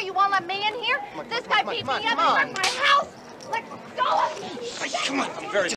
here? You won't let me in here? on, this come guy on, beat on, me up in my house. Let go of me. Come on, I'm very